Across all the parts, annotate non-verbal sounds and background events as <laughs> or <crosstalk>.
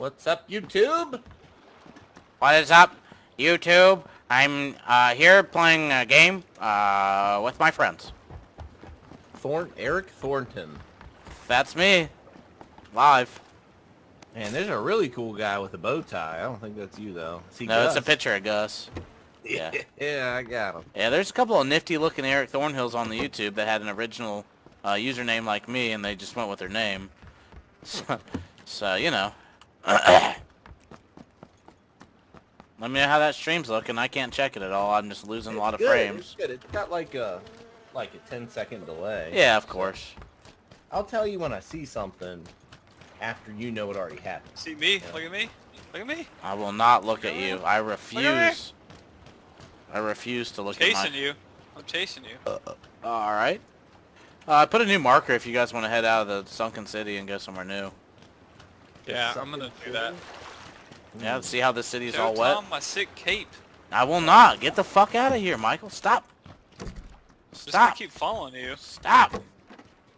What's up, YouTube? What is up, YouTube? I'm uh, here playing a game uh, with my friends. Thorn Eric Thornhill. That's me. Live. Man, there's a really cool guy with a bow tie. I don't think that's you though. No, it's a picture of Gus. <laughs> Yeah. yeah, I got him. Yeah, there's a couple of nifty looking Eric Thornhills on the YouTube that had an original uh, username like me and they just went with their name. So, <laughs> so you know. Let me know how that stream's looking. I can't check it at all. I'm just losing a lot of frames. It's good. It's got like a like a 10 second delay. Yeah, of course. I'll tell you when I see something after you know it already happened. See me? Yeah. Look at me. Look at me. I will not look at you. I refuse. I refuse to look at you. I'm Chasing my... you. I'm chasing you. Alright. Uh, I put a new marker if you guys want to head out of the sunken city and go somewhere new. Yeah, I'm gonna do that. city? Yeah, see how the city is Show all wet? Tom my sick cape. I will not. Get the fuck out of here, Michael. Stop. Just gonna keep following you. Stop.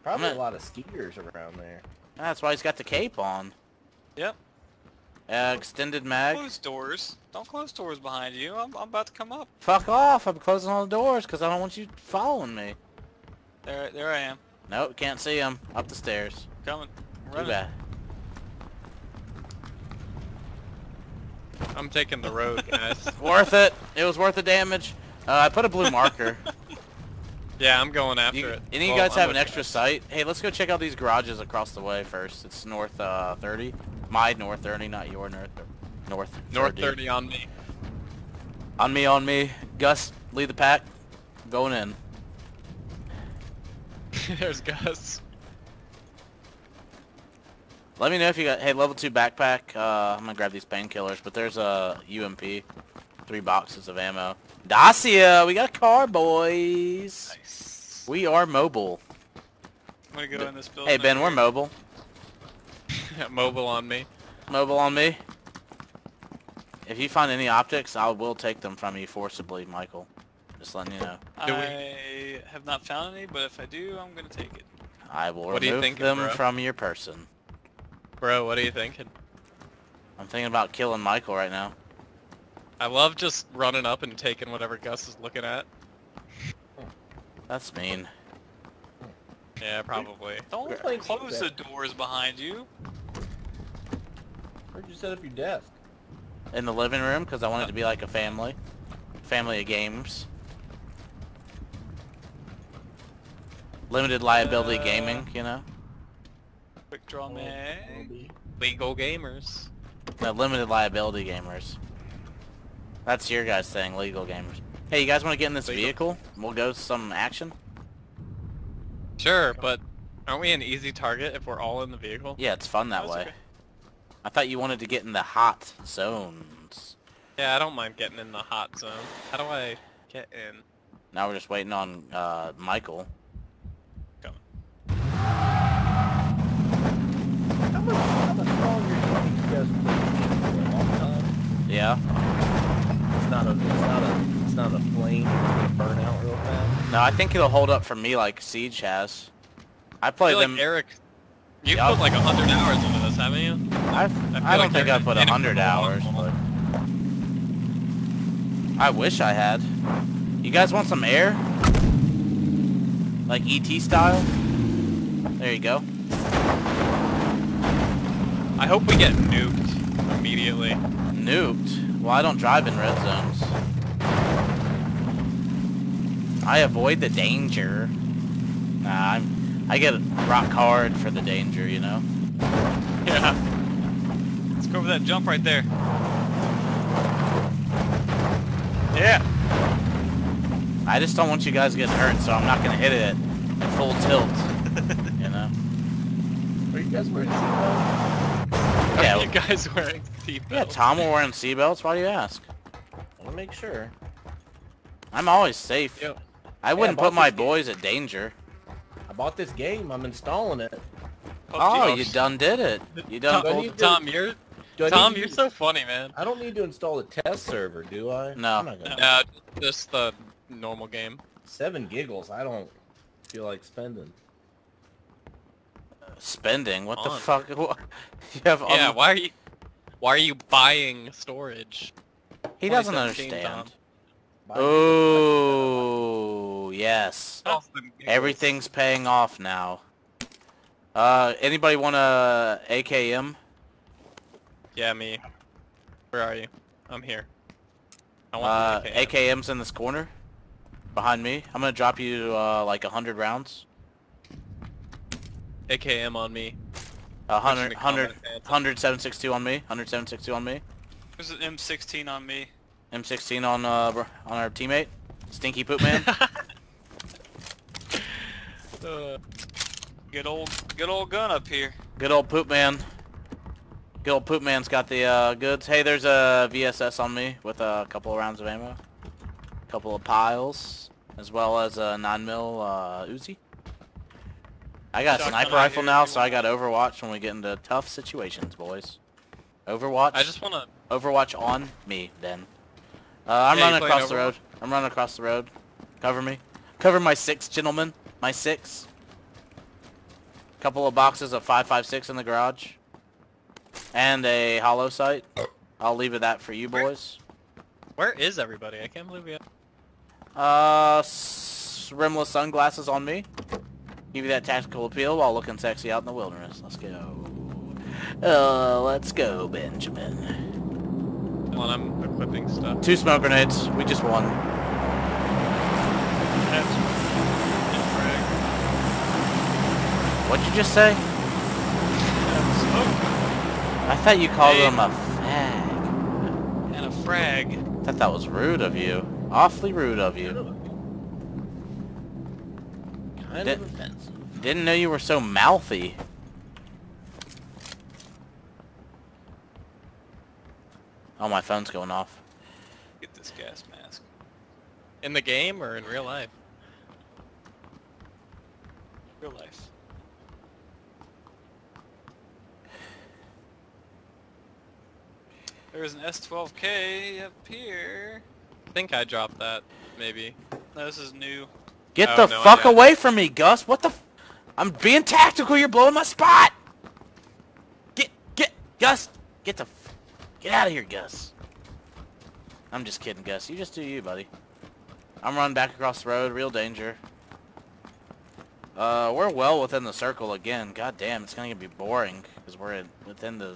Probably I'm a lot of skiers around there. That's why he's got the cape on. Yep. Uh, extended mag. Close doors. Don't close doors behind you. I'm, I'm about to come up. Fuck off. I'm closing all the doors because I don't want you following me. There, there I am. Nope, can't see him. Up the stairs. Coming. I'm Too bad. I'm taking the road, <laughs> guys. worth it. It was worth the damage. Uh, I put a blue marker. <laughs> yeah, I'm going after You, it. any of you guys I'm have an extra sight? Hey, let's go check out these garages across the way first. It's north uh, 30. My north 30, not your north. North you. North 30. 30 on me. On me, on me. Gus, lead the pack. Going in. <laughs> There's Gus. Let me know if you got, hey, level 2 backpack. Uh, I'm gonna grab these painkillers, but there's a UMP. Three boxes of ammo. Dacia, we got a car, boys. Nice. We are mobile. I'm gonna go in this building. Hey, Ben, we're here. mobile. <laughs> Mobile on me. Mobile on me. If you find any optics, I will take them from you forcibly, Michael. Just letting you know. I have not found any, but if I do, I'm gonna take it. I will What are you remove thinking, them bro? from your person. Bro, what are you thinking? I'm thinking about killing Michael right now. I love just running up and taking whatever Gus is looking at. That's mean. Yeah, probably. Don't We're close the doors behind you. Where'd you set up your desk? In the living room, because I want it to be like a family. Family of games. Limited liability Uh, gaming, you know? Quick draw mag. Legal gamers. No, limited liability gamers. That's your guys' thing, legal gamers. Hey, you guys want to get in this Legal. vehicle? We'll go some action? Sure, but aren't we an easy target if we're all in the vehicle? Yeah, it's fun that That's way. okay. I thought you wanted to get in the hot zones. Yeah, I don't mind getting in the hot zone. How do I get in? Now we're just waiting on uh, Michael. Coming. How much, how much longer do you think you guys will play this game for? A long time? Yeah. It's not a, it's not a, it's not a flame that's gonna burn out real fast. No, I think it'll hold up for me like Siege has. I I play feel them. like Eric, you've Yeah. put like a hundred hours into this, haven't you? I've, I I, don't like think you're I put a hundred hours, but I wish I had. You guys want some air? Like ET style? There you go. I hope we get nuked immediately. Nuked. Well, I don't drive in red zones. I avoid the danger. Nah, I'm. I get rock hard for the danger, you know. Yeah. Let's go over that jump right there. Yeah. I just don't want you guys getting hurt, so I'm not gonna hit it at full tilt. you know. <laughs> Are you guys wearing seatbelts? Yeah. <laughs> You guys wearing seatbelts? Yeah, Tom will wearing seatbelts. Why do you ask? I wanna make sure. I'm always safe. Yep. I wouldn't bought put my this game. boys at danger. I bought this game, I'm installing it. Oh, PUBG. you done did it. You done Tom- pulled... need- Tom, you're Do Tom, you're to- so funny, man. I don't need to install a test server, do I? No. Gonna- No, just the normal game. Seven giggles, I don't feel like spending. Spending? What the fuck? <laughs> You have Yeah, why are you? Why are you buying storage? He doesn't understand. Buy- Oh, yes. Tom. Everything's paying off now. Uh, anybody want a AKM? Yeah, me. Where are you? I'm here. I want Uh, the AKM. AKM's in this corner. Behind me. I'm gonna drop you, uh, like a hundred rounds. AKM on me. A Pushing hundred, hundred, combat advance. hundred, seven, six, two on me. Hundred, seven, six, two on me. There's an M16 on me. M16 on, uh, on our teammate. Stinky Poop Man. <laughs> <laughs> Uh, Good old, good old gun up here. Good old Poop Man. Good old Poop Man's got the, uh, goods. Hey, there's a VSS on me with a couple of rounds of ammo. a couple of piles. As well as a 9 mil uh, Uzi. I got a sniper rifle now, so I got Overwatch when we get into tough situations, boys. Overwatch. I just wanna. Overwatch on me, then. Uh, I'm Yeah, running across the road. I'm running across the road. Cover me. Cover my six, gentlemen. My six. Couple of boxes of 556 in the garage. And a holo sight. I'll leave it that for you boys. Where is everybody? I can't believe we. Uh, s- rimless sunglasses on me. Give you that tactical appeal while looking sexy out in the wilderness. Let's go. Uh, let's go, Benjamin. On, I'm equipping stuff. Two smoke grenades. We just won. What'd you just say? Smoke I thought you called Hey. him a fag. and a frag. I thought that was rude of you. Awfully rude of you. Kind of. Didn't know you were so mouthy. Oh, my phone's going off. Get this gas mask. In the game or in real life? Real life. There's an S12K up here. I think I dropped that. Maybe. No, this is new. Get Oh, the no, fuck it. away from me, Gus. What the f- I'm being tactical. You're blowing my spot. Get, get, Gus. Get the, f- get out of here, Gus. I'm just kidding, Gus. You just do you, buddy. I'm running back across the road. Real danger. Uh, we're well within the circle again. God damn, it's gonna be boring because we're in, within the,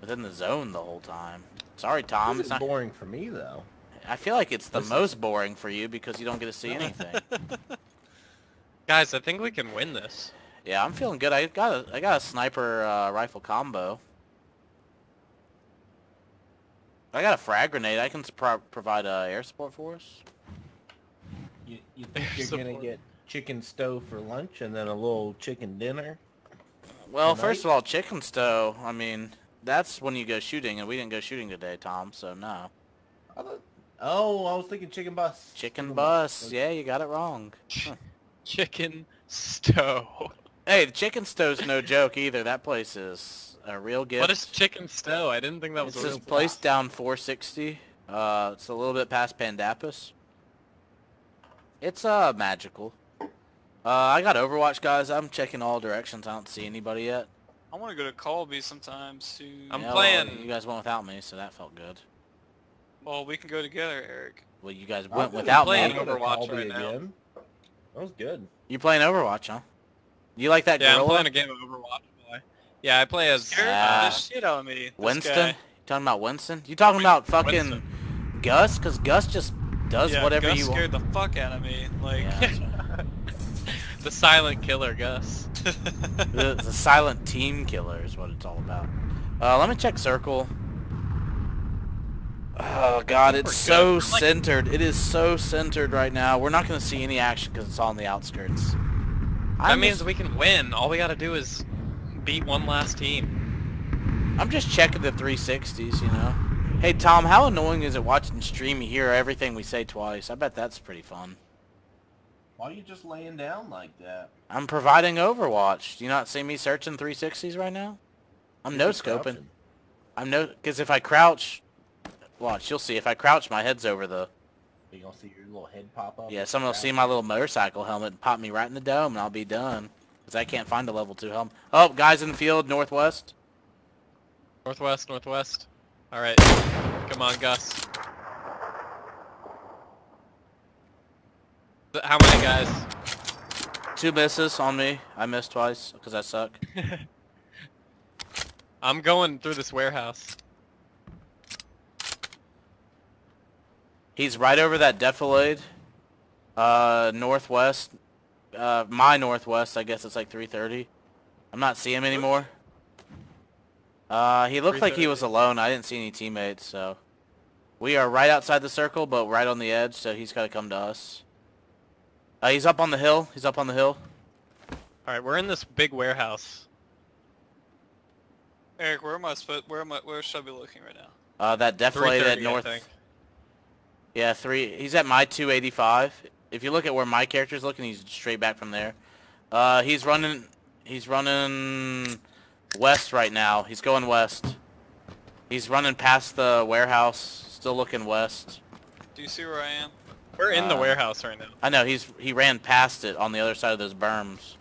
within the zone the whole time. Sorry, Tom. This It's not. boring for me though. I feel like it's the This is- most boring for you because you don't get to see anything. <laughs> Guys, I think we can win this. Yeah, I'm feeling good. I got a I got a sniper uh, rifle combo. I got a frag grenade. I can pro provide uh, air support for us. You, you think you're Support. gonna get chicken stove for lunch and then a little chicken dinner? Well, Tonight? first of all, chicken stow. I mean, that's when you go shooting, and we didn't go shooting today, Tom. So no. I thought, oh, I was thinking chicken bus. Chicken bus. Yeah, you got it wrong. <laughs> Huh. Chicken stow. Hey, the chicken stow's no joke either. That place is a real gift. What is chicken stow? I didn't think that was It's a this real place down 460. Uh, it's a little bit past Pandapas. It's uh magical. Uh, I got Overwatch, guys. I'm checking all directions. I don't see anybody yet. I want to go to Colby sometime soon. I'm Yeah, well, playing- you guys went without me, so that felt good. Well, we can go together, Eric. Well, you guys went gonna without play me. Overwatch another Colby right now. again. That was good. You playing Overwatch, huh? You like that Yeah, I'm playing a game of Overwatch. boy. Yeah, I play as Scared Ah. the shit out of me. Winston? You talking about Winston? You talking about fucking Winston. Gus? Cause Gus just does yeah, whatever Gus you scared the fuck out of me. Like, Yeah. <laughs> the silent killer, Gus. the, the silent team killer is what it's all about. Uh, let me check circle. Oh god, it's we're so like- centered. It is so centered right now. We're not going to see any action because it's on the outskirts. That I'm means just, we can win. All we gotta do is beat one last team. I'm just checking the 360s, you know. Hey Tom, how annoying is it watching stream? You hear everything we say twice. I bet that's pretty fun. Why are you just laying down like that? I'm providing Overwatch. Do you not see me searching 360s right now? I'm no-scoping. I'm no because if I crouch, watch, you'll see. If I crouch, my head's over the. You gonna see your little head pop up? Yeah, someone will see my little motorcycle helmet and pop me right in the dome, and I'll be done. Because I can't find a level two helmet. Oh, guys in the field, northwest. Northwest, northwest. Alright. Come on, Gus. How many guys? Two misses on me. I missed twice because I suck. <laughs> I'm going through this warehouse. He's right over that defilade. Uh, northwest. Uh, my northwest. I guess it's like 3:30. I'm not seeing him anymore. Uh, he looked like he was alone. I didn't see any teammates, so we are right outside the circle, but right on the edge. So he's got to come to us. Uh, he's up on the hill. He's up on the hill. Alright, we're in this big warehouse. Eric, where am I? sp- Where am I? Where should I be looking right now? Uh, that defilade at north. Yeah, three. He's at my 285. If you look at where my character's looking, he's straight back from there. Uh, he's running. He's running west right now. He's going west. He's running past the warehouse, still looking west. Do you see where I am? We're in the Uh, warehouse right now. I know he's he ran past it on the other side of those berms.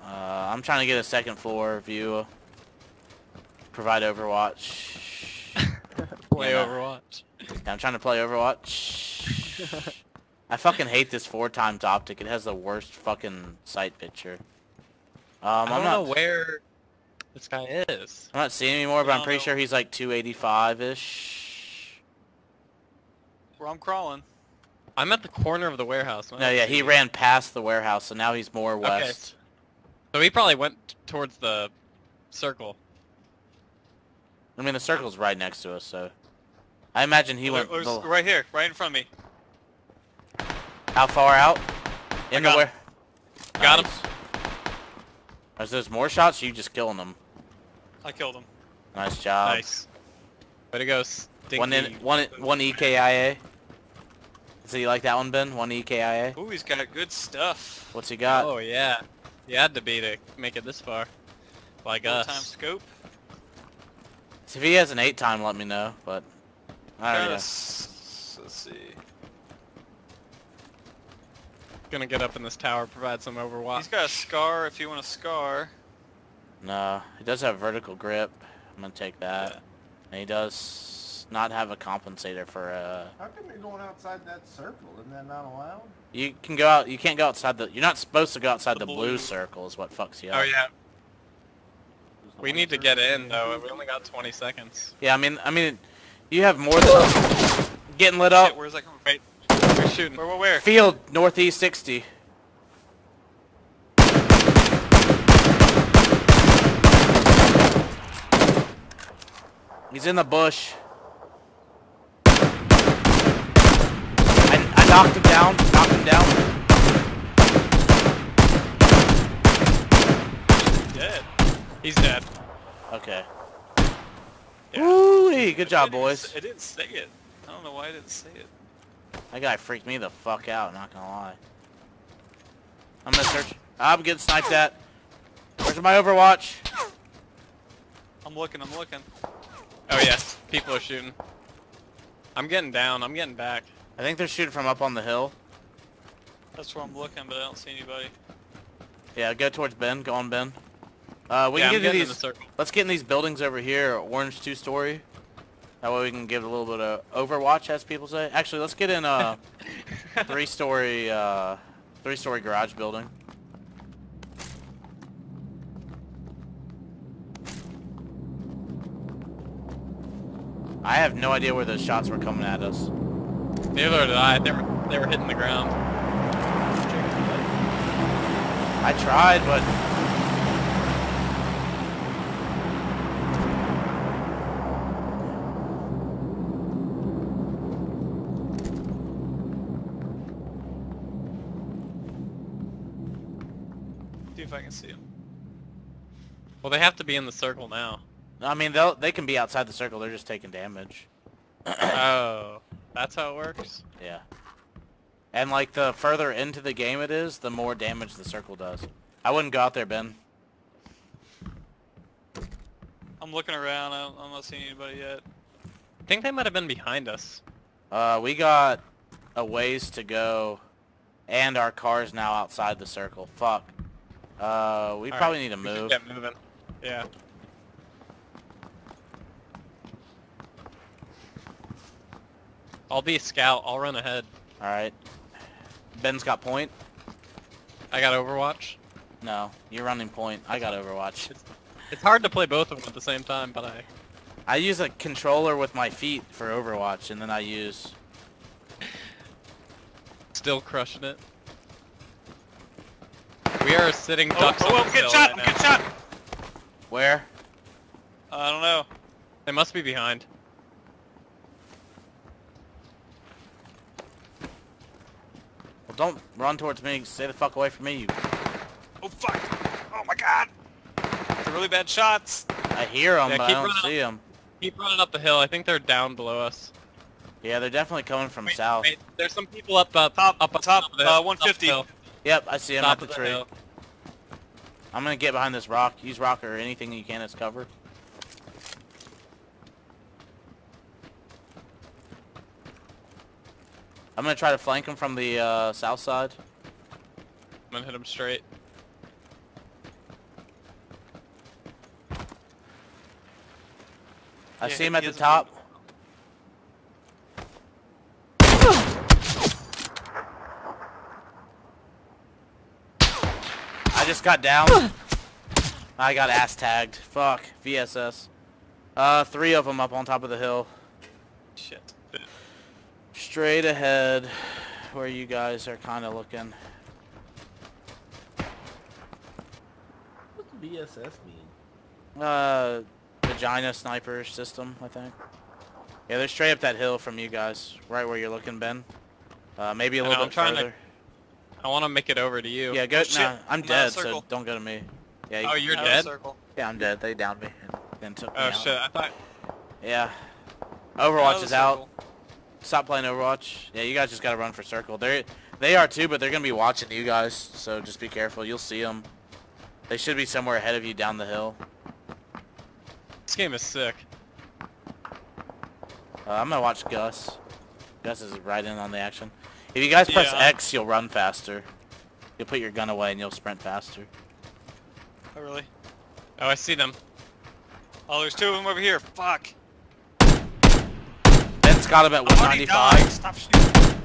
Uh, I'm trying to get a second floor view. Provide Overwatch. Play yeah. Overwatch. I'm trying to play Overwatch. <laughs> I fucking hate this four times optic. It has the worst fucking sight picture. Um, I I'm don't not. know where this guy is. I'm not seeing him anymore, but I I'm pretty know. sure he's like 285-ish. Where I'm crawling. I'm at the corner of the warehouse. No, yeah, he ran past the warehouse, so now he's more west. Okay. west. So he probably went towards the circle. I mean, the circle's right next to us, so I imagine he went. there's- the- right here, right in front of me. How far out? In the got where? Got him. Nice. Is those more shots? Or you just killing them? I killed him. Nice job. nice. Way to go, stinky. One in one one EKIA. So you like that one, Ben? One EKIA. Ooh, he's got good stuff. What's he got? Oh yeah. he had to be to make it this far. Like us. time scope. If he has an eight time, let me know. But I Got don't a know. s- Let's see. Gonna get up in this tower, provide some overwatch. He's got a scar if you want a scar. No, he does have vertical grip. I'm gonna take that. Yeah. And he does not have a compensator for uh. How come you're going outside that circle? Isn't that not allowed? You can go out. You can't go outside the. You're not supposed to go outside the, The blue. blue. circle. Is what fucks you up. Oh yeah. We need to get in though. We only got 20 seconds. Yeah, I mean, I mean, you have more than getting lit up. Shit, where's that coming Wait, we're shooting. Where, where, where? Field northeast 60. He's in the bush. I, I knocked him down. Knocked him down. Dead. He's dead. Okay. Yeah. Woo! Good job, didn't boys. s- It didn't say it. I don't know why it didn't say it. That guy freaked me the fuck out. Not gonna lie. I'm gonna search. I'm getting sniped at. Where's my Overwatch? I'm looking, I'm looking. Oh yes, people are shooting. I'm getting down. I'm getting back. I think they're shooting from up on the hill. That's where I'm looking, but I don't see anybody. Yeah, go towards Ben. Go on, Ben. Uh, we yeah, can get in the these. Let's get in these buildings over here. Orange two-story. That way we can give a little bit of Overwatch, as people say. Actually, let's get in a <laughs> three-story, uh, three-story garage building. I have no idea where those shots were coming at us. Neither did I. They were they were hitting the ground. I tried, but See if I can see him. Well, they have to be in the circle now. I mean, they'll they can be outside the circle. They're just taking damage. <coughs> oh, that's how it works. Yeah. And like the further into the game it is, the more damage the circle does. I wouldn't go out there, Ben. I'm looking around, I don't, I'm not seeing anybody yet. I think they might have been behind us. Uh, we got a ways to go, and our car's now outside the circle. Fuck. Uh, we All probably right, need to we should move. Get moving. Yeah. I'll be scout. I'll run ahead. All right. Ben's got point. I got Overwatch. No, you're running point. I got Overwatch. It's, it's hard to play both of them at the same time, but I... I use a controller with my feet for Overwatch, and then I use... Still crushing it. We are sitting oh, ducks oh, oh, oh, get shot! Right get shot! Where? I don't know. They must be behind. Well, don't run towards me. Stay the fuck away from me. You. Oh fuck! Oh my god! They're really bad shots. I hear them, Yeah, but I don't see them. Keep running up the hill. I think they're down below us. Yeah, they're definitely coming from Wait, south. wait, there's some people up up Top, up, up top, of the uh, 150. Top, of the hill, Yep, I see them top at the the tree. hill. I'm gonna get behind this rock. Use rock or anything you can as cover. I'm gonna try to flank him from the uh, south side. I'm gonna hit him straight. I Yeah, see him at the top. I just got down. I got ass tagged. Fuck. VSS. Uh, three of them up on top of the hill. Shit. Straight ahead, where you guys are kind of looking. What does VSS mean? Uh, vagina sniper system, I think. Yeah, they're straight up that hill from you guys, right where you're looking, Ben. Uh, maybe a little know, bit trying to- further. I want to make it over to you. Yeah, go. Oh, I'm I'm dead, so don't go to me. Yeah, Oh, you- you're dead. Circle. yeah, I'm dead. They downed me and then took me Oh out. shit! I thought. Yeah. Overwatch is out. circle. Stop playing Overwatch. Yeah, you guys just gotta run for circle. They they are too, but they're gonna be watching you guys, so just be careful. You'll see them. They should be somewhere ahead of you down the hill. This game is sick. Uh, I'm gonna watch Gus. Gus is right in on the action. If you guys press Yeah. X, you'll run faster. You'll put your gun away and you'll sprint faster. Oh really? Oh, I see them. Oh, there's two of them over here. Fuck. Ben's got him at 195. Stop shooting.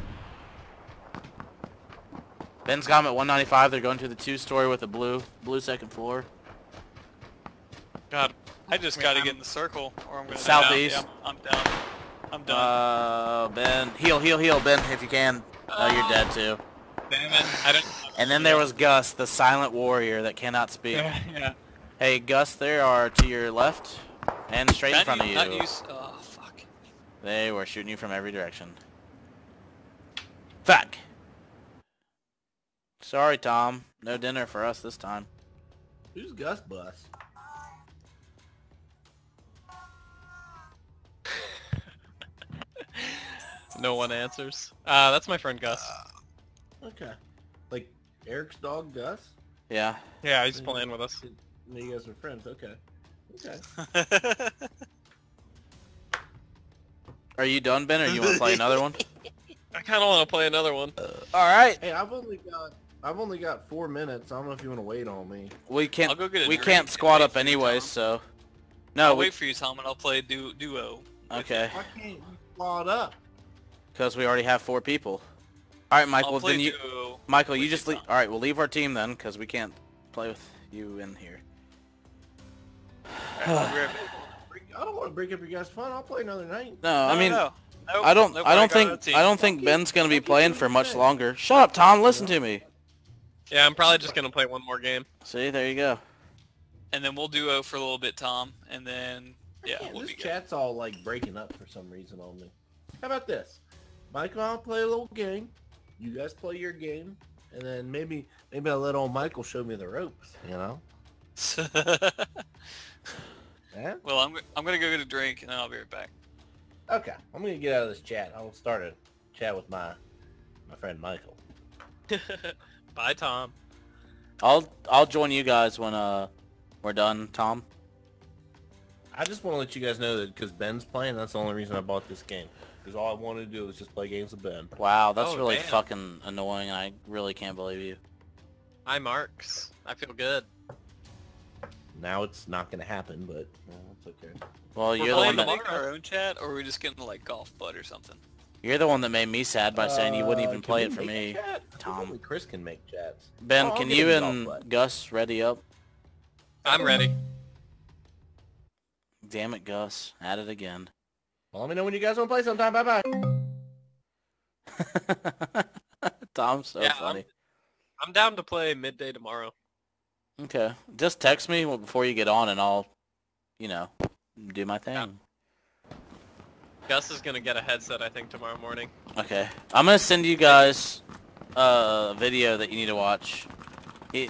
Ben's got him at 195. They're going to the two-story with a blue, blue second floor. God, I just Wait, gotta I'm- get in the circle, or I'm gonna Southeast. Die. Yeah, I'm I'm down. I'm done. Uh, Ben, heal, heal, heal, Ben, if you can. Oh, you're dead too. damn it! I don't. And then there was Gus, the silent warrior that cannot speak. Yeah, yeah. Hey, Gus, they are to your left and straight in front use- of Not you. use. Oh fuck. They were shooting you from every direction. Fuck. Sorry, Tom. No dinner for us this time. Who's Gus Bus? No one answers. Uh, that's my friend Gus. Okay. Like Eric's dog Gus? Yeah. Yeah, he's playing with us. And you guys are friends. Okay. Okay. <laughs> Are you done, Ben, or you want to play another one? <laughs> I kind of want to play another one. All right. Hey, I've only got I've only got four minutes. I don't know if you want to wait on me. We can't. I'll go get a we drink can't squat wait up for you, anyways, Tom. so. No, I'll we, wait for you, Tom, and I'll play du duo. okay, Why can't you squad up? Because we already have four people. All right, Michael. I'll play Then you, duo. Michael, you just leave. All right, we'll leave our team then, because we can't play with you in here. I'll right. <sighs> I don't want to break up your guys' fun. I'll play another night. No, No, I mean, no, no. I don't. Nope, I don't got think. I don't think Ben's gonna be playing for much longer. Shut up, Tom. Listen to me. Yeah, I'm probably just gonna play one more game. See, there you go. And then we'll duo for a little bit, Tom, and then yeah, we'll this be good. chat's all like breaking up for some reason on me. How about this? Michael, I'll play a little game. You guys play your game, and then maybe maybe I'll let old Michael show me the ropes. You know? <laughs> Yeah. well, I'm I'm gonna go get a drink, and then I'll be right back. Okay. I'm gonna get out of this chat. I'll start a chat with my my friend Michael. <laughs> Bye, Tom. I'll I'll join you guys when uh we're done, Tom. I just want to let you guys know that because Ben's playing, that's the only reason I bought this game. Because all I wanted to do was just play games with Ben. Wow, that's Oh, really damn. fucking annoying, and I really can't believe you. Hi, Marks. I feel good. Now it's not gonna happen, but uh, it's okay. Well, We're you're the playing one that. make our own chat, or are we just getting like golf butt or something? You're the one that made me sad by saying you wouldn't Uh, even can play it for me. chat? Tom. Only Chris can make chats. Ben, Oh, can you and Gus ready up? I'm ready. Damn it, Gus. At it again. Well, let me know when you guys want to play sometime. Bye bye. <laughs> Tom's so Yeah, funny. I'm down to play midday tomorrow. Okay. Just text me before you get on and I'll, you know, do my thing. Gus is gonna get a headset, I think, tomorrow morning. Okay. I'm gonna send you guys a video that you need to watch. He,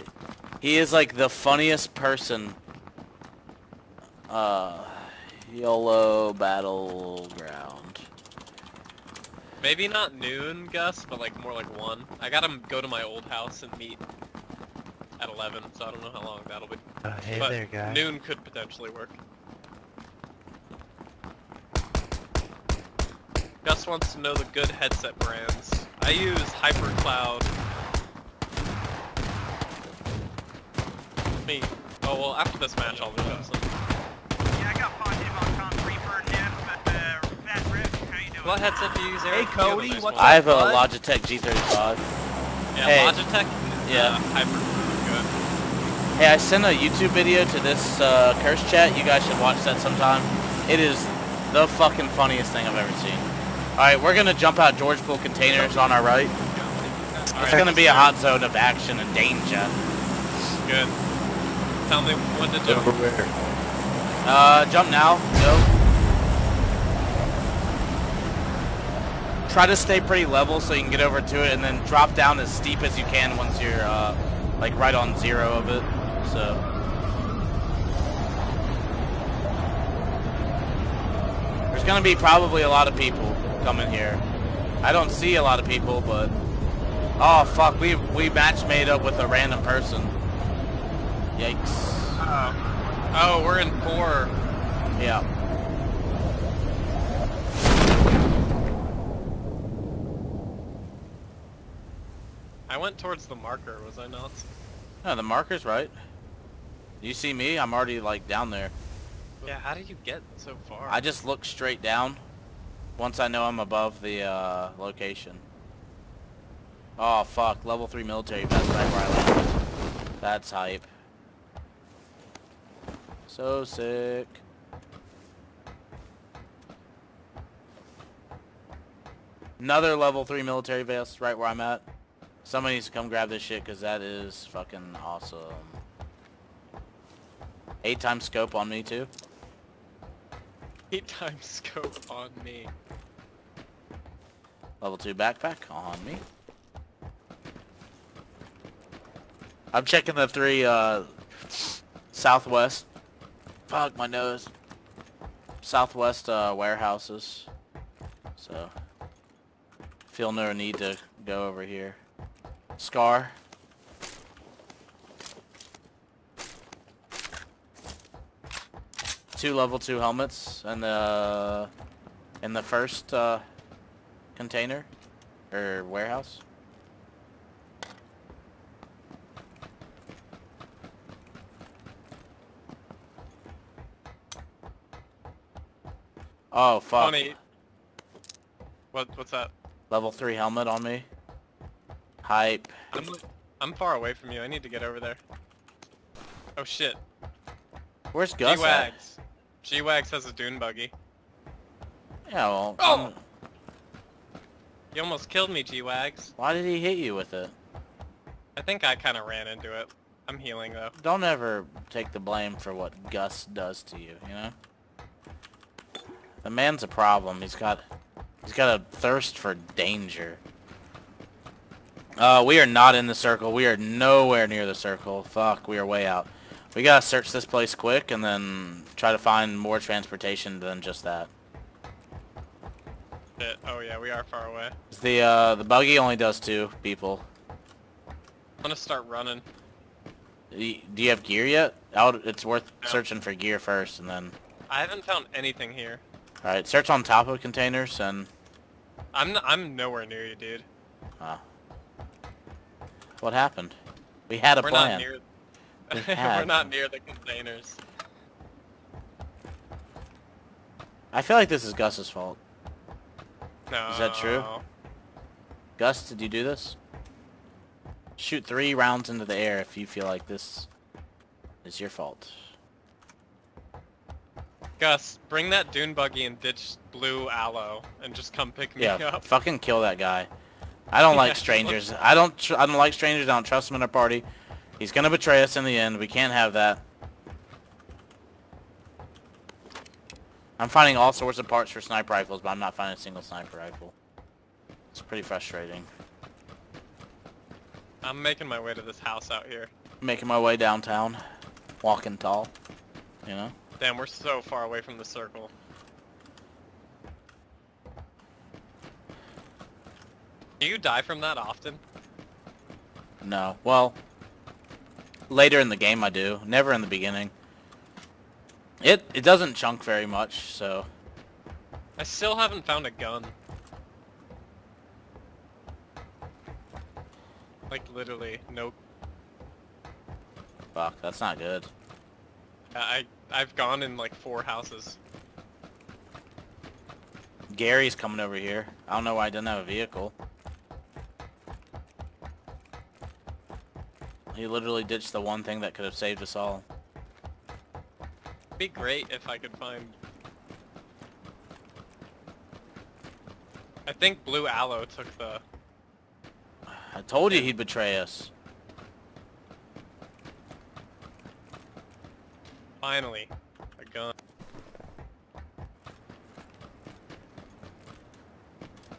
he is like the funniest person. Uh, YOLO Battleground. Maybe not noon, Gus, but like more like one. I gotta go to my old house and meet at 11, so I don't know how long that'll be. Uh, hey but there, guy. noon could potentially work. Gus wants to know the good headset brands. I use HyperCloud. Me. Oh well, after this match I'll do some. Yeah, I got positive on Tom Reaper, Nymph, uh, Fat Rip. How you doing? What headset do you use, Eric? Hey, You have a Cody, nice what's one. I have a? Logitech G35. Yeah, Hey. Logitech. Yeah. Uh, Hyper good. Hey, I sent a YouTube video to this uh, curse chat. You guys should watch that sometime. It is the fucking funniest thing I've ever seen. Alright, we're gonna jump out Georgopol containers on our right. It's gonna be a hot zone of action and danger. Good. Tell me when to jump. Uh, jump now. Go. Try to stay pretty level so you can get over to it, and then drop down as steep as you can once you're uh, like right on zero of it. So. There's gonna be probably a lot of people coming here. I don't see a lot of people, but oh fuck, we we match made up with a random person. Yikes. Oh. Oh, we're in four. Yeah. I went towards the marker, was I not? No, the marker's right. You see me? I'm already like down there. Yeah, how did you get so far? I just look straight down once I know I'm above the uh, location. Oh fuck, level 3 military vest right where I landed. That's hype. So sick. Another level 3 military vest right where I'm at. Somebody needs to come grab this shit because that is fucking awesome. Eight times scope on me too. Eight times scope on me. Level 2 backpack on me. I'm checking the three uh, southwest. Fuck my nose. Southwest uh, warehouses. So feel no need to go over here. Scar. Two level two helmets and the in the first uh, container or warehouse. Oh fuck. Funny. What? What's that? Level 3 helmet on me. Hype. I'm I'm far away from you. I need to get over there. Oh shit. Where's Gus? G-Wags. G-Wags has a dune buggy. Yeah, well, Oh! You almost killed me, G-Wags. why did he hit you with it? I think I kind of ran into it. I'm healing though. Don't ever take the blame for what Gus does to you, you know? The man's a problem. He's got he's got a thirst for danger. Uh, we are not in the circle. We are nowhere near the circle. Fuck, we are way out. We gotta search this place quick and then try to find more transportation than just that. Shit. Oh yeah, we are far away. The uh, the buggy only does two people. I'm gonna start running. Do you have gear yet? Out. It's worth No. searching for gear first, and then. I haven't found anything here. All right, search on top of containers and. I'm n I'm nowhere near you, dude. Uh, what happened? We had a We're plan. not near. We <laughs> We're not near the containers. I feel like this is Gus's fault. No. Is that true? Gus, did you do this? Shoot three rounds into the air if you feel like this is your fault. Gus, bring that dune buggy and ditch blue aloe and just come pick me Yeah, up. fucking kill that guy. I don't like <laughs> strangers. I don't. Tr I don't like strangers. I don't trust him in our party. He's gonna betray us in the end. We can't have that. I'm finding all sorts of parts for sniper rifles, but I'm not finding a single sniper rifle. It's pretty frustrating. I'm making my way to this house out here. Making my way downtown, walking tall. You know. Damn, we're so far away from the circle. Do you die from that often? No. Well, later in the game I do. Never in the beginning. It it doesn't chunk very much, so I still haven't found a gun. Like literally, no. fuck, that's not good. I I've gone in like four houses. Gary's coming over here. I don't know why I didn't have a vehicle. He literally ditched the one thing that could have saved us all. It'd be great if I could find. I think Blue Aloe took the. I told you he'd betray us. Finally, a gun.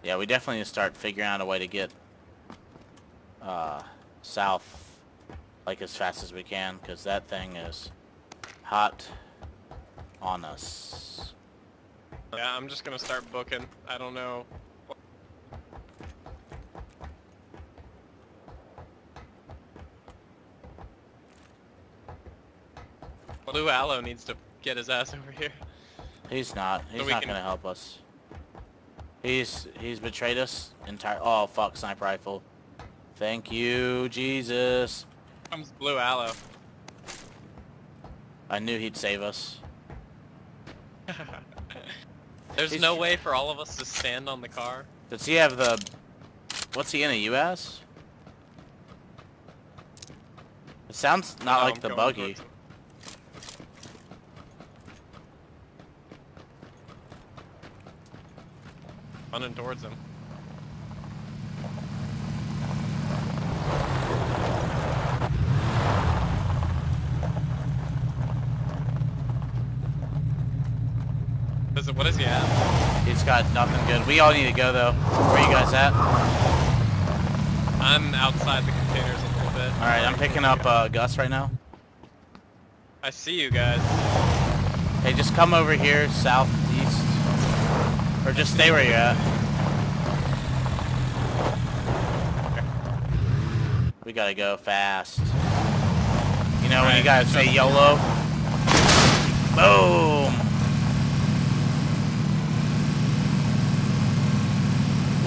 Yeah, we definitely need to start figuring out a way to get uh, south like as fast as we can, because that thing is hot on us. Yeah, I'm just gonna start booking. I don't know. Blue Aloe needs to get his ass over here. He's not. He's we not can- gonna help us. He's he's betrayed us entire. Oh fuck, sniper rifle. Thank you, Jesus. Comes Blue Aloe. I knew he'd save us. <laughs> There's He's no way for all of us to stand on the car. Does he have the? What's he in a US? It sounds not Oh, like I'm the buggy. towards. Running towards him. Is it, what is he at? He's got nothing good. We all need to go though. Where you guys at? I'm outside the containers a little bit. All right, I'm picking up uh, Gus right now. I see you guys. Hey, just come over here, southeast, or just stay where you're at. We gotta go fast. You know when you Right, guys say YOLO? Boom!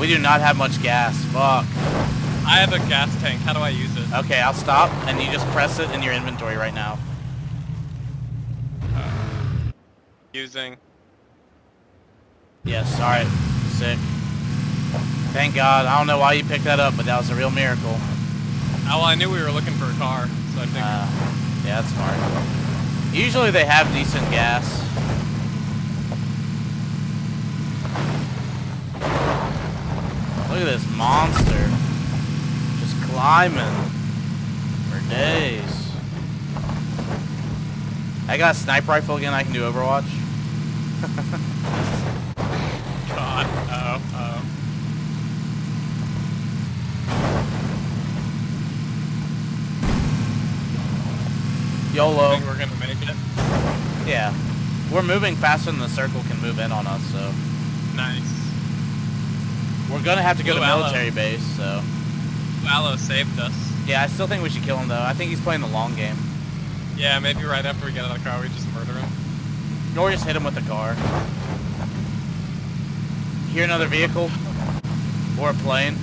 We do not have much gas. Fuck. I have a gas tank. How do I use it? Okay, I'll stop, and you just press it in your inventory right now. Using. Yes, alright. Sick. Thank God. I don't know why you picked that up, but that was a real miracle. Oh, well, I knew we were looking for a car, so I think. Uh, yeah, that's smart. Usually they have decent gas. Look at this monster. Just climbing for days. I got a sniper rifle again. I can do Overwatch. <laughs> God. Uh oh. Uh oh. YOLO. think we're gonna make it. Yeah. We're moving faster than the circle can move in on us, so. Nice. We're gonna have to go Blue to Aloe. military base, so. Aloe saved us. Yeah, I still think we should kill him though. I think he's playing the long game. Yeah, maybe right after we get out of the car, we just murder him. Or just hit him with the car. Hear another vehicle? Or a plane?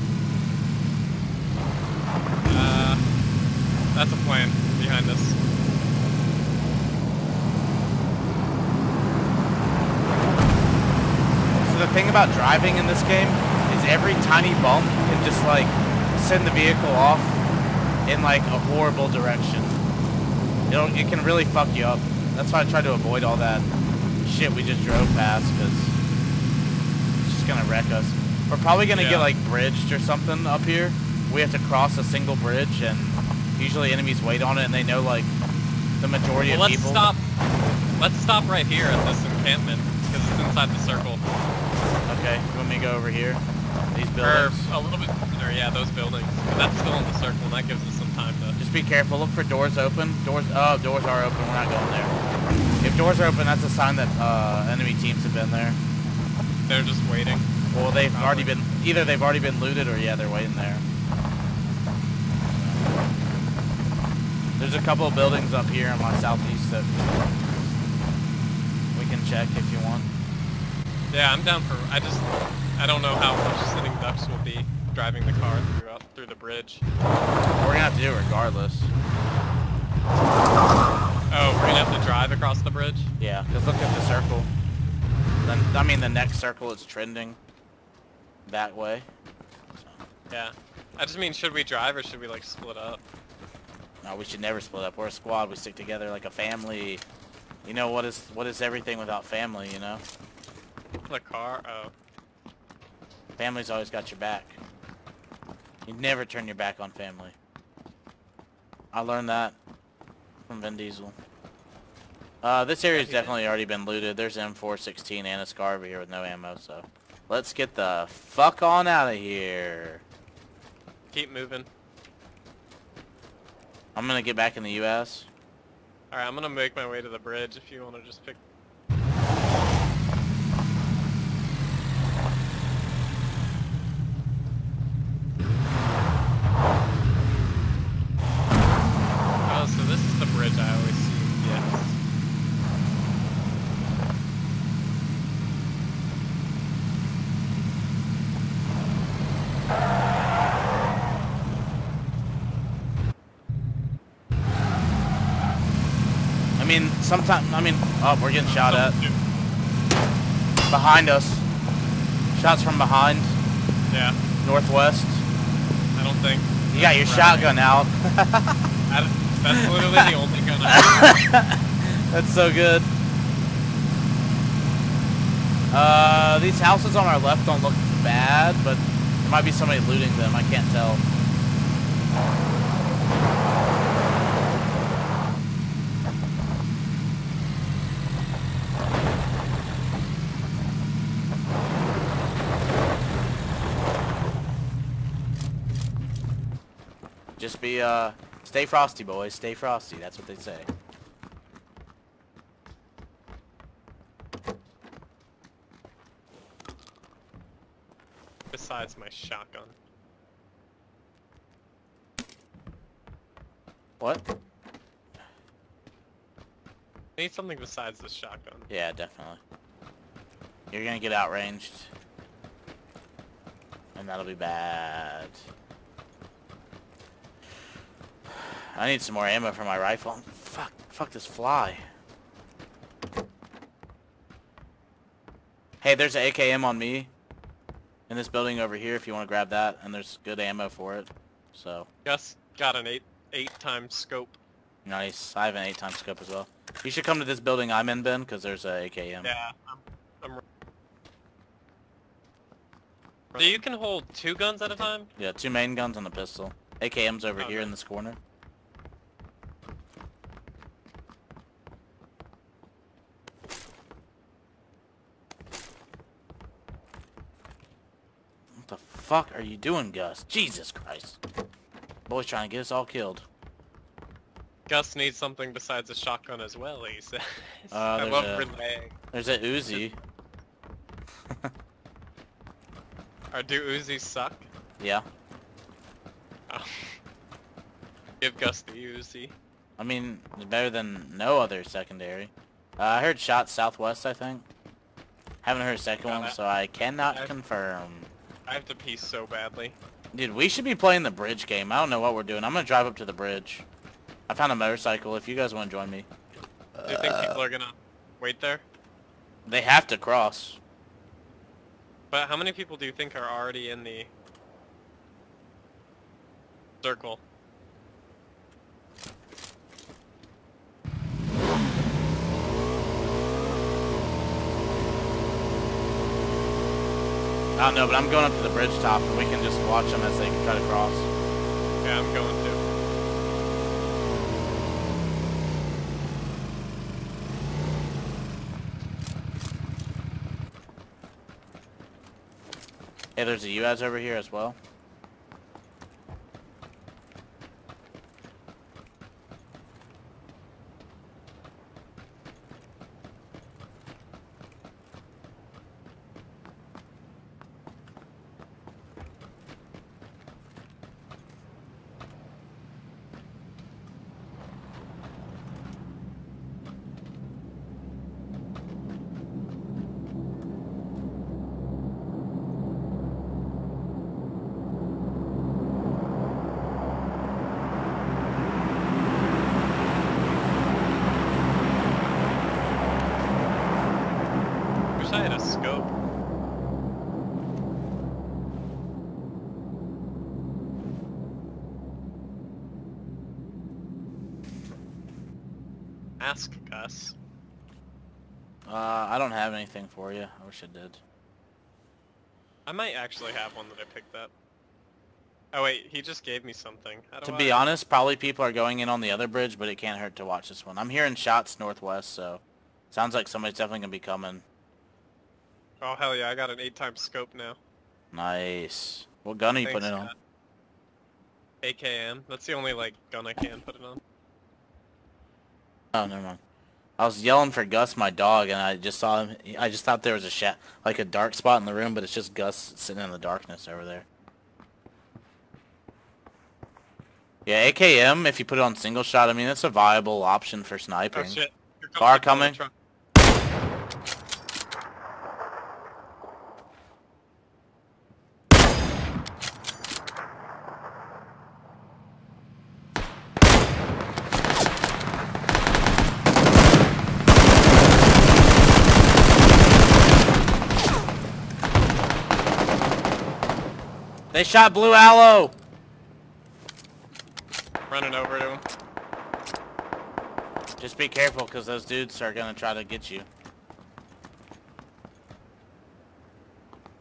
Uh, that's a plane behind us. So the thing about driving in this game is every tiny bump can just like send the vehicle off in like a horrible direction. It'll, it can really fuck you up. That's why I try to avoid all that shit we just drove past because it's just gonna wreck us. We're probably gonna Yeah. get like bridged or something up here. We have to cross a single bridge and usually enemies wait on it and they know like the majority Well, of let's people. stop. Let's stop right here at this encampment because it's inside the circle. Okay, you want me to go over here? These Or buildings. a little bit. Or yeah, those buildings. But that's still in the circle, and that gives us some time to. Just be careful. Look for doors open. Doors. Oh, doors are open. We're not going there. If doors are open, that's a sign that uh, enemy teams have been there. They're just waiting. Well, they've already been. Either they've already been looted, or yeah, they're waiting there. There's a couple of buildings up here in my southeast that we can check if you want. Yeah, I'm down for. I just. I don't know how much sitting ducks will be driving the car through up through the bridge. We're gonna have to do it regardless. Oh, we're gonna have to drive across the bridge. Yeah, because look at the circle. Then I mean the next circle is trending that way. Yeah. I just mean, should we drive or should we like split up? No, we should never split up. We're a squad. We stick together like a family. You know what is what is everything without family? You know, The car. Oh. Family's always got your back. You never turn your back on family. I learned that from Vin Diesel. Uh, this area's definitely already been looted. There's M416 and a Scar over here with no ammo, so let's get the fuck on out of here. Keep moving. I'm gonna get back in the UAZ All right, I'm gonna make my way to the bridge. If you want to just pick. Oh, so this is the bridge I always see. Yes. I mean, sometimes, I mean, oh, we're getting shot at. Behind us. Shots from behind, Yeah. northwest. I don't think. You got your shotgun out. That's <laughs> literally the only gun I have. That's so good. Uh, these houses on our left don't look bad, but there might be somebody looting them. I can't tell. Just be, uh, stay frosty, boys. Stay frosty. That's what they say. Besides my shotgun. What? I need something besides the shotgun. Yeah, definitely. You're gonna get outranged. And that'll be bad. I need some more ammo for my rifle. Fuck, fuck this fly. Hey, there's an AKM on me. In this building over here if you want to grab that. And there's good ammo for it. So, Gus got an eight eight times scope. nice. I have an 8 times scope as well. You should come to this building I'm in, Ben, because there's a AKM. Yeah, I'm. I'm so you can hold two guns at a time? Yeah, two main guns and a pistol. AKM's over here in this corner. What the fuck are you doing, Gus? Jesus Christ. Boy's trying to get us all killed. Gus needs something besides a shotgun as well, he says. Uh, <laughs> I there's love a- relaying. There's a Uzi. <laughs> <laughs> Or do Uzis suck? Yeah. Oh. Give Gus the Uzi. I mean, better than no other secondary. Uh, I heard shots southwest, I think. Haven't heard a second Got one, it. so I cannot I've- confirm. I have to pee so badly. Dude, we should be playing the bridge game. I don't know what we're doing. I'm gonna drive up to the bridge. I found a motorcycle if you guys want to join me. Do you think people are gonna wait there? They have to cross. But how many people do you think are already in the circle? I don't know, but I'm going up to the bridge top and we can just watch them as they try to cross. Yeah, I'm going to. Hey, there's a UAZ over here as well. Wish I had a scope. Ask Gus. Uh, I don't have anything for you. I wish I did. I might actually have one that I picked up. Oh wait, he just gave me something. To I... be honest, probably people are going in on the other bridge, but it can't hurt to watch this one. I'm hearing shots northwest, so sounds like somebody's definitely gonna be coming. Oh hell yeah, I got an eight times scope now. Nice. What gun are you Thanks, putting it on? AKM. That's the only like gun I can put it on. Oh, never mind. I was yelling for Gus, my dog, and I just saw him. I just thought there was a sha like a dark spot in the room, but it's just Gus sitting in the darkness over there. Yeah, AKM, if you put it on single shot, I mean, it's a viable option for Oh sniping. the car coming. They shot Blue Aloe! Running over to him. Just be careful, because those dudes are going to try to get you.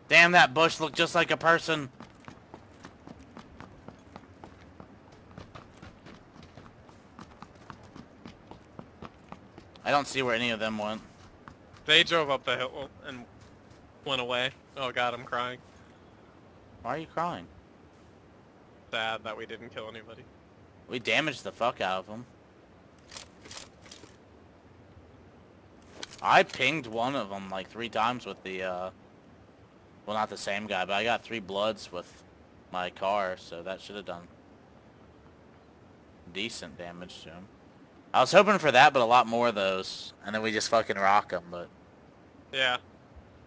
Damn, that bush looked just like a person. I don't see where any of them went. They drove up the hill and went away. Oh god, I'm crying. Why are you crying? Sad that we didn't kill anybody. We damaged the fuck out of them. I pinged one of them like three times with the, uh, well not the same guy, but I got three bloods with my car, so that should have done decent damage to him. I was hoping for that, but a lot more of those, and then we just fucking rock them, but Yeah.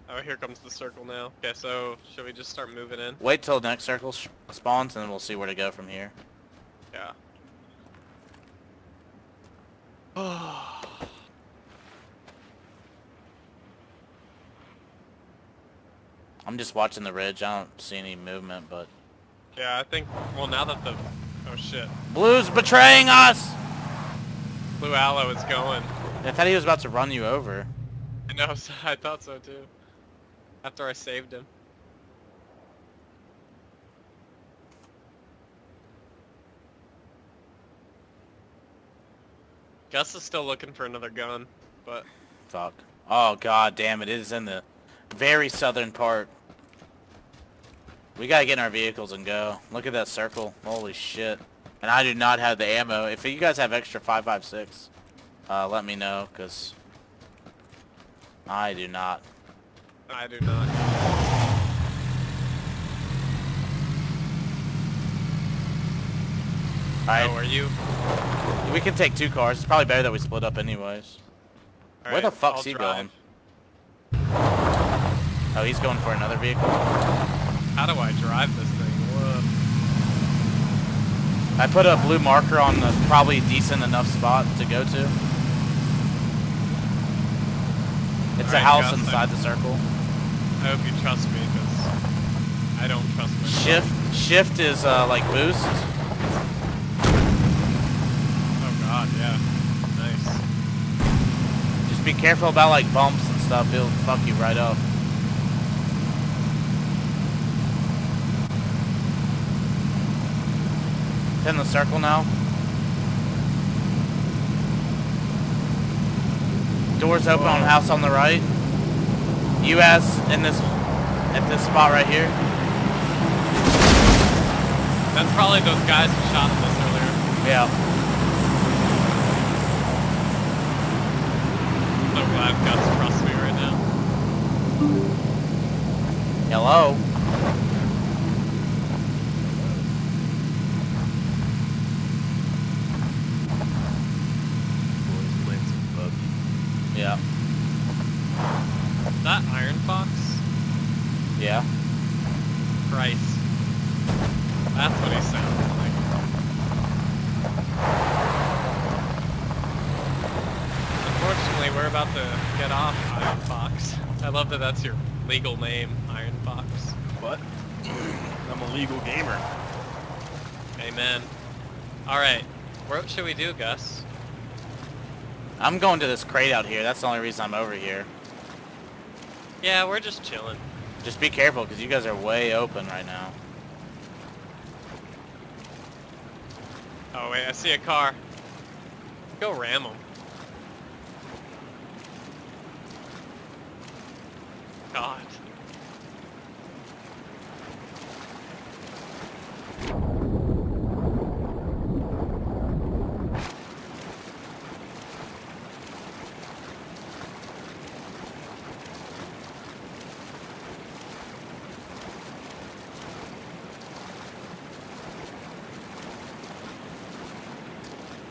Oh, here comes the circle now. Okay, so should we just start moving in? wait till the next circle spawns, and then we'll see where to go from here. Yeah. <sighs> I'm just watching the ridge, I don't see any movement, but... Yeah, I think, well now that the, oh shit. Blue's betraying us! Blue Aloe is going. I thought he was about to run you over. I know, <laughs> I thought so too. After I saved him. Gus is still looking for another gun, but Fuck. Oh god damn it, it is in the very southern part. We gotta get in our vehicles and go. Look at that circle. Holy shit. And I do not have the ammo. If you guys have extra 556, uh, let me know, because I do not. I do not. Alright, Oh, are you? we can take two cars. It's probably better that we split up anyways. Where the fuck's I'll he drive. going? Oh, he's going for another vehicle? How do I drive this thing? Whoa. I put a blue marker on the probably decent enough spot to go to. It's a Alright, house inside the circle. I hope you trust me, because I don't trust myself. Shift shift is uh, like boost. Oh god, yeah. Nice. Just be careful about like bumps and stuff. It'll fuck you right up. It's in the circle now. Doors open on house on the right. UAZ in this at this spot right here. That's probably those guys who shot at us earlier. Yeah. So glad Gus trusts me right now. Hello. Boys, Lansing buggy. Yeah. Is that Iron Fox? Yeah. Christ. That's what he sounds like. Unfortunately, we're about to get off Iron Fox. I love that that's your legal name, Iron Fox. What? I'm a legal gamer. Amen. Alright, what should we do, Gus? I'm going to this crate out here. That's the only reason I'm over here. Yeah, we're just chilling. Just be careful because you guys are way open right now. Oh wait, I see a car. Go ram him. God.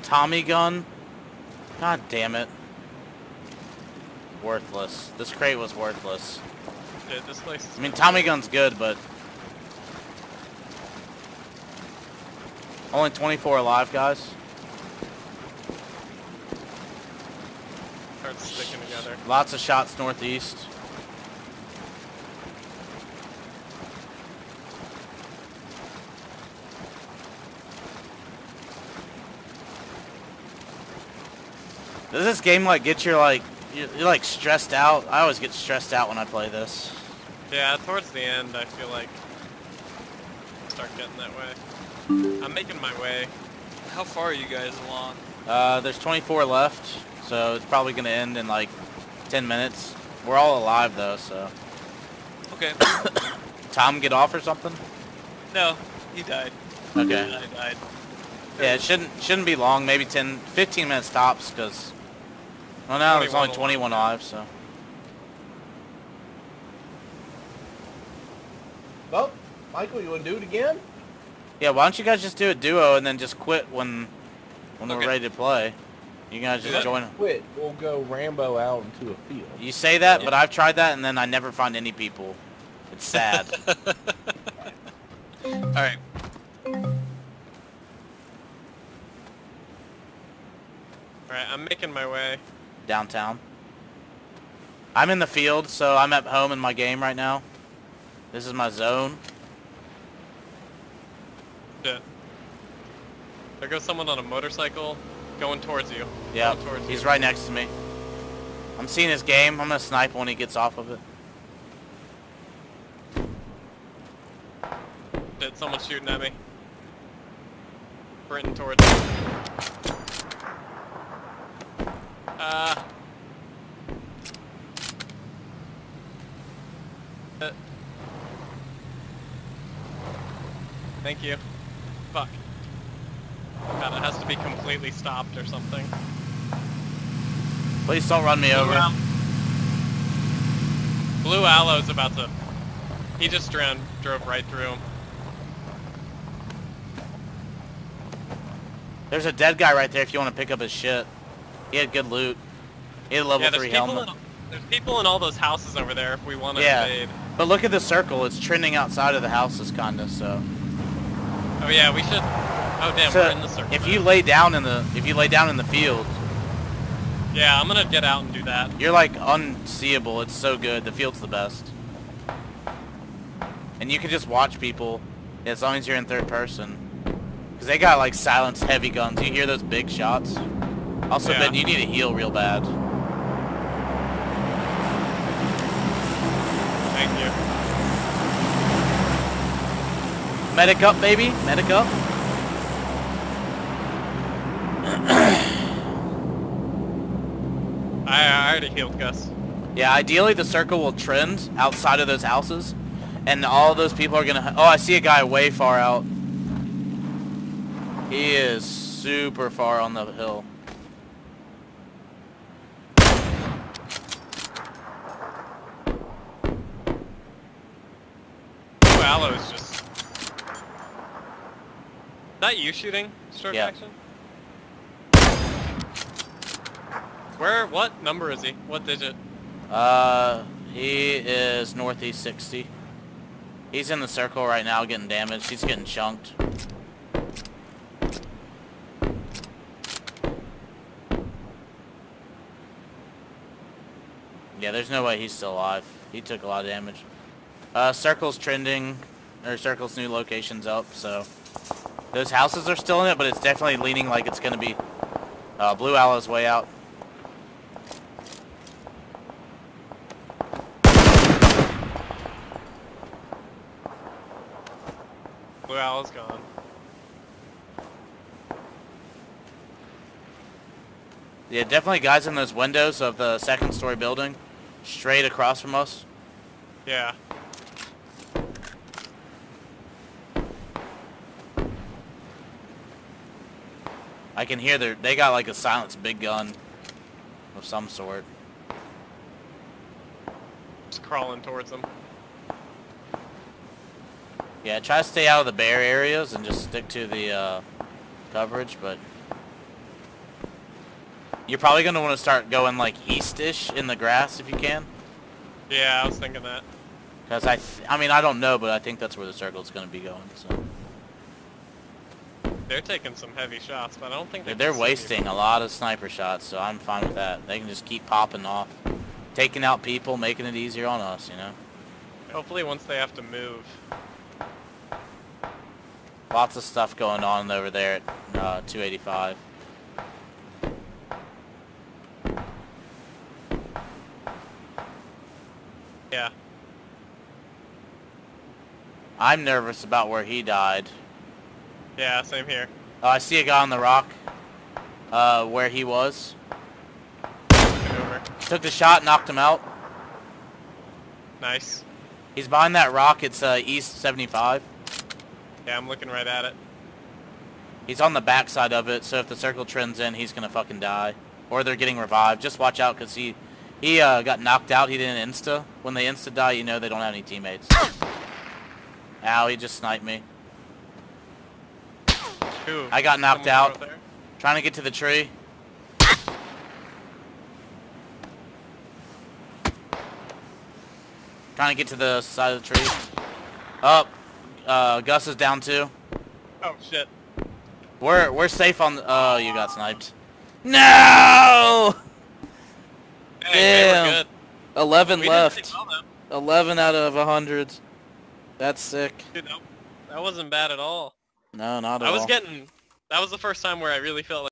Tommy gun? God damn it. Worthless. This crate was worthless. Dude, this place I mean, Tommy gun's good, but... Only 24 alive, guys. starts sticking together. Lots of shots northeast. Does this game like get your like you- you're like stressed out? I always get stressed out when I play this. Yeah, towards the end, I feel like start getting that way. I'm making my way. How far are you guys along? Uh, there's 24 left, so it's probably gonna end in like 10 minutes. We're all alive though, so Okay. <coughs> Tom get off or something? no, he died. Okay. I died. Yeah, it shouldn't shouldn't be long. Maybe 10, 15 minutes tops, because well now there's only 21 21 live, so Well, Michael, you want to do it again? yeah. Why don't you guys just do a duo and then just quit when when we're ready to play? You guys just Yeah. join. Quit. We'll go Rambo out into a field. You say that, but I've tried that and then I never find any people. It's sad. <laughs> All right. Alright, I'm making my way. Downtown. I'm in the field, so I'm at home in my game right now. This is my zone. Shit. There goes someone on a motorcycle going towards you. Yeah, Going towards he's you. right next to me. I'm seeing his game. I'm gonna snipe when he gets off of it. Shit, someone's shooting at me. Sprinting towards me. Uh. Uh. Thank you. Fuck. God, it has to be completely stopped or something. Please don't run me Blue, over. Al- Blue Aloe's about to... He just drove, drove right through him. There's a dead guy right there if you want to pick up his shit. He had good loot. He had a level yeah, there's 3 people, helmet. in, there's people in all those houses over there if we want to Yeah. invade. But look at the circle. It's trending outside of the houses, kinda. So, Oh yeah, we should... Oh damn, so we're in the circle if now. you lay down in the if you lay down in the field, Yeah, I'm gonna get out and do that. you're like unseeable. It's so good. The field's the best. And you can just watch people as long as you're in third person. Because they got like silenced heavy guns. You hear those big shots? Also, Yeah. Ben, you need to heal real bad. Thank you. Medic up, baby. Medic up. <clears throat> I, I already healed Gus. Yeah, ideally the circle will trend outside of those houses. And all those people are gonna... Oh, I see a guy way far out. He is super far on the hill. Blue is just... Is that you shooting, Stroke Yeah. Action? Where, what number is he? What digit? Uh, he is northeast 60. He's in the circle right now getting damaged. He's getting chunked. Yeah, there's no way he's still alive. He took a lot of damage. Uh, Circle's trending, or Circle's new location's up, so... Those houses are still in it, but it's definitely leaning like it's gonna be... Uh, Blue Aloe's way out. Blue Aloe's gone. Yeah, definitely guys in those windows of the second story building, straight across from us. Yeah. I can hear their, they got like a silenced big gun of some sort. Just crawling towards them. Yeah, try to stay out of the bare areas and just stick to the uh, coverage, but you're probably going to want to start going like east-ish in the grass if you can. Yeah, I was thinking that. Because I, th I mean, I don't know, but I think that's where the circle's going to be going. So They're taking some heavy shots, but I don't think they they're, they're can see me. wasting a lot of sniper shots, so I'm fine with that. They can just keep popping off, taking out people, making it easier on us, you know. Hopefully once they have to move. Lots of stuff going on over there at uh, 285. Yeah. I'm nervous about where he died. Yeah, same here. Oh, I see a guy on the rock. Uh, where he was. Took the shot, knocked him out. Nice. He's behind that rock. It's uh, east 75. Yeah, I'm looking right at it. He's on the backside of it, so if the circle trends in, he's gonna fucking die. Or they're getting revived. Just watch out, cause he he uh, got knocked out. He didn't insta. When they insta die, you know they don't have any teammates. Ow, he just sniped me. Who? I got knocked Someone out. Trying to get to the tree. Trying to get to the side of the tree. Up. uh, Gus is down too. Oh shit. We're we're safe on. The, oh, you got sniped. No. Were Damn. good. Eleven We left. well. Eleven out of a hundred. That's sick. Dude, that wasn't bad at all. No, not at all. I was all. getting. That was the first time where I really felt like.